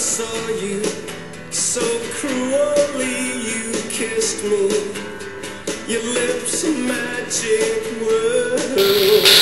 saw you so cruelly. You kissed me. Your lips a magic words.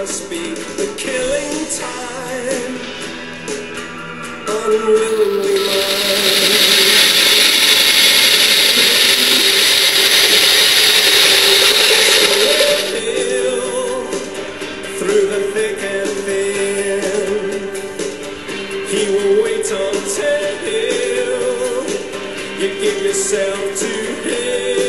must be the killing time. Unwillingly mine. So I feel through the thick and thin. He will wait until you give yourself to him.